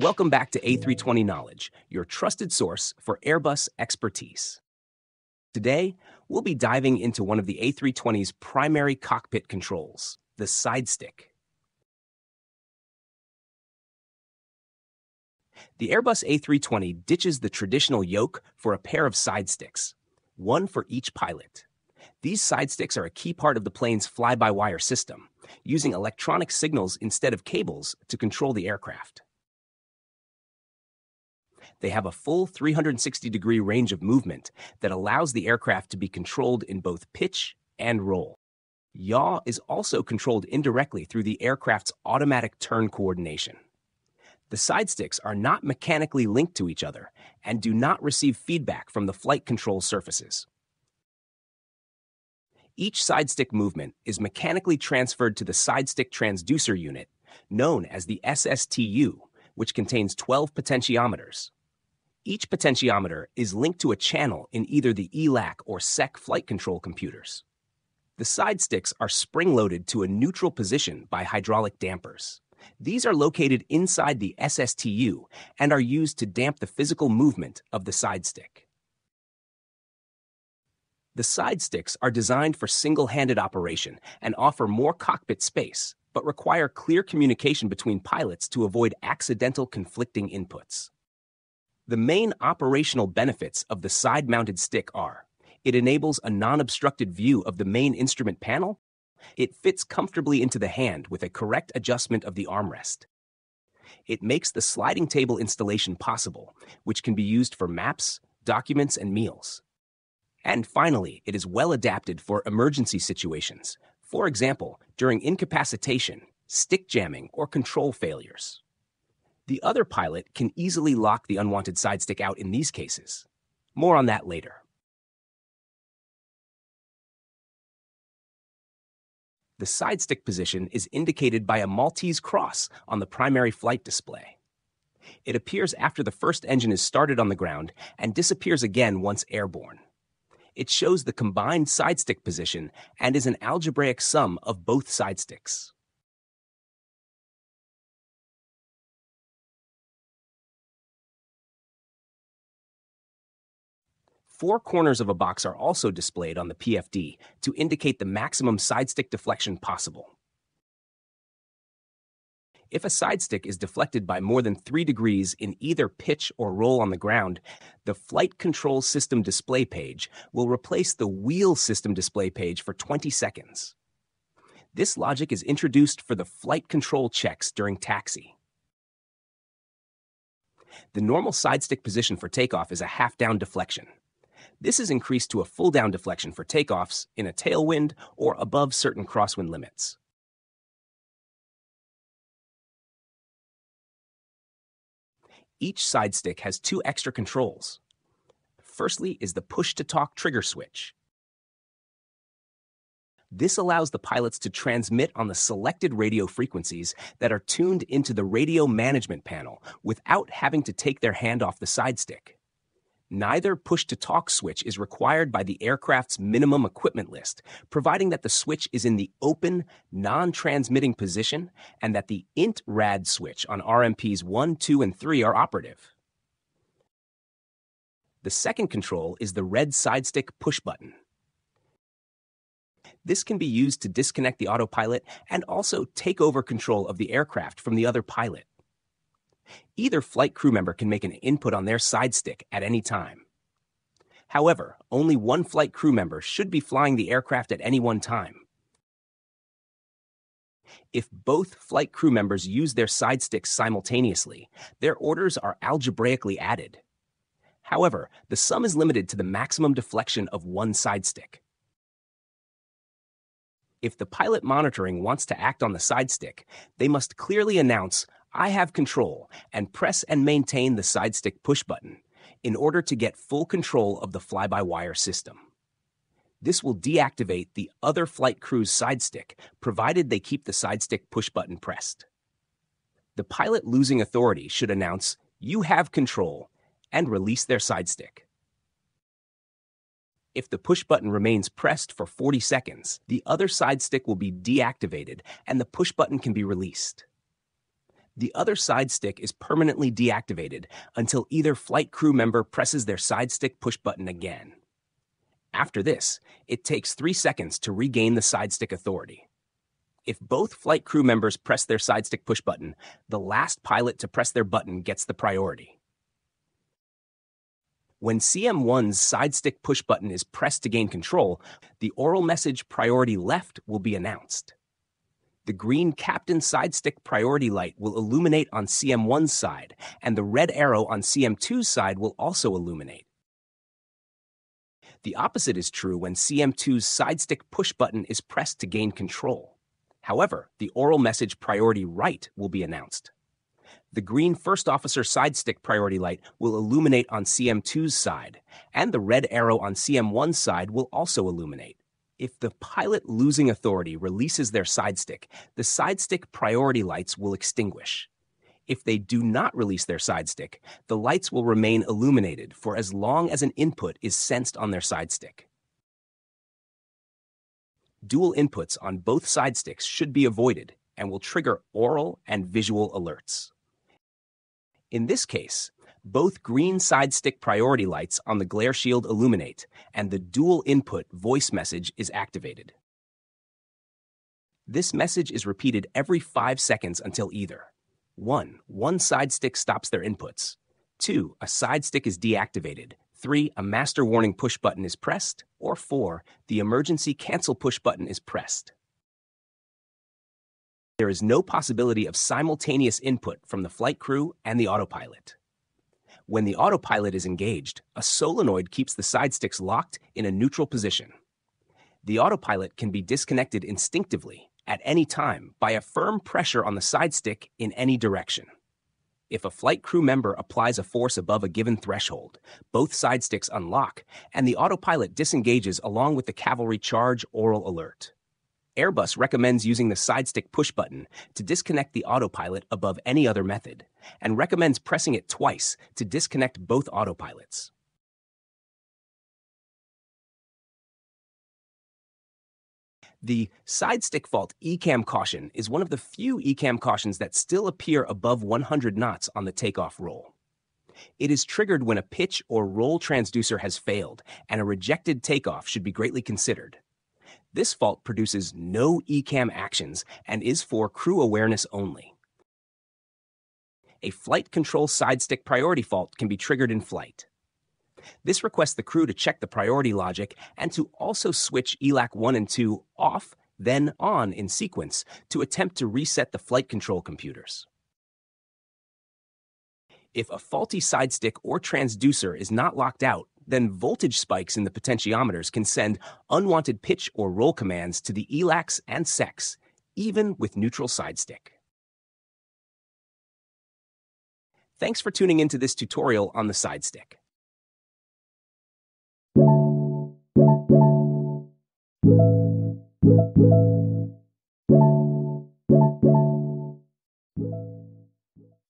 Welcome back to A320 Knowledge, your trusted source for Airbus expertise. Today, we'll be diving into one of the A320's primary cockpit controls, the side stick. The Airbus A320 ditches the traditional yoke for a pair of side sticks, one for each pilot. These side sticks are a key part of the plane's fly by wire system, using electronic signals instead of cables to control the aircraft. They have a full 360 degree range of movement that allows the aircraft to be controlled in both pitch and roll. Yaw is also controlled indirectly through the aircraft's automatic turn coordination. The side sticks are not mechanically linked to each other and do not receive feedback from the flight control surfaces. Each side stick movement is mechanically transferred to the side stick transducer unit, known as the SSTU, which contains 12 potentiometers. Each potentiometer is linked to a channel in either the ELAC or SEC flight control computers. The side sticks are spring loaded to a neutral position by hydraulic dampers. These are located inside the SSTU and are used to damp the physical movement of the side stick. The side sticks are designed for single handed operation and offer more cockpit space, but require clear communication between pilots to avoid accidental conflicting inputs. The main operational benefits of the side mounted stick are it enables a non obstructed view of the main instrument panel it fits comfortably into the hand with a correct adjustment of the armrest. It makes the sliding table installation possible, which can be used for maps, documents, and meals. And finally, it is well adapted for emergency situations, for example, during incapacitation, stick jamming, or control failures. The other pilot can easily lock the unwanted side stick out in these cases. More on that later. The side stick position is indicated by a Maltese cross on the primary flight display. It appears after the first engine is started on the ground and disappears again once airborne. It shows the combined side stick position and is an algebraic sum of both side sticks. Four corners of a box are also displayed on the PFD to indicate the maximum side stick deflection possible. If a side stick is deflected by more than 3 degrees in either pitch or roll on the ground, the Flight Control System display page will replace the Wheel System display page for 20 seconds. This logic is introduced for the flight control checks during taxi. The normal side stick position for takeoff is a half down deflection. This is increased to a full down deflection for takeoffs in a tailwind or above certain crosswind limits. Each side stick has two extra controls. Firstly is the push to talk trigger switch. This allows the pilots to transmit on the selected radio frequencies that are tuned into the radio management panel without having to take their hand off the side stick. Neither push to talk switch is required by the aircraft's minimum equipment list, providing that the switch is in the open, non transmitting position and that the INT RAD switch on RMPs 1, 2, and 3 are operative. The second control is the red side stick push button. This can be used to disconnect the autopilot and also take over control of the aircraft from the other pilot. Either flight crew member can make an input on their side stick at any time. However, only one flight crew member should be flying the aircraft at any one time. If both flight crew members use their side sticks simultaneously, their orders are algebraically added. However, the sum is limited to the maximum deflection of one side stick. If the pilot monitoring wants to act on the side stick, they must clearly announce I have control and press and maintain the side stick push button in order to get full control of the fly by wire system. This will deactivate the other flight crew's side stick, provided they keep the side stick push button pressed. The pilot losing authority should announce, You have control, and release their side stick. If the push button remains pressed for 40 seconds, the other side stick will be deactivated and the push button can be released. The other side stick is permanently deactivated until either flight crew member presses their side stick push button again. After this, it takes three seconds to regain the side stick authority. If both flight crew members press their side stick push button, the last pilot to press their button gets the priority. When CM1's side stick push button is pressed to gain control, the oral message priority left will be announced. The green captain side stick priority light will illuminate on CM1's side, and the red arrow on CM2's side will also illuminate. The opposite is true when CM2's side stick push button is pressed to gain control. However, the oral message priority right will be announced. The green first officer side stick priority light will illuminate on CM2's side, and the red arrow on CM1's side will also illuminate. If the pilot losing authority releases their side stick, the side stick priority lights will extinguish. If they do not release their side stick, the lights will remain illuminated for as long as an input is sensed on their side stick. Dual inputs on both side sticks should be avoided and will trigger oral and visual alerts. In this case, both green side stick priority lights on the glare shield illuminate and the dual input voice message is activated. This message is repeated every 5 seconds until either 1. One side stick stops their inputs. 2. A side stick is deactivated. 3. A master warning push button is pressed. Or 4. The emergency cancel push button is pressed. There is no possibility of simultaneous input from the flight crew and the autopilot. When the autopilot is engaged, a solenoid keeps the side sticks locked in a neutral position. The autopilot can be disconnected instinctively at any time by a firm pressure on the side stick in any direction. If a flight crew member applies a force above a given threshold, both side sticks unlock and the autopilot disengages along with the cavalry charge oral alert. Airbus recommends using the side stick push button to disconnect the autopilot above any other method, and recommends pressing it twice to disconnect both autopilots. The side stick fault ECAM caution is one of the few ECAM cautions that still appear above 100 knots on the takeoff roll. It is triggered when a pitch or roll transducer has failed, and a rejected takeoff should be greatly considered. This fault produces no ECAM actions and is for crew awareness only. A flight control side stick priority fault can be triggered in flight. This requests the crew to check the priority logic and to also switch ELAC 1 and 2 off, then on in sequence to attempt to reset the flight control computers. If a faulty side stick or transducer is not locked out, then voltage spikes in the potentiometers can send unwanted pitch or roll commands to the ELACs and SECs, even with neutral side stick. Thanks for tuning into this tutorial on the side stick.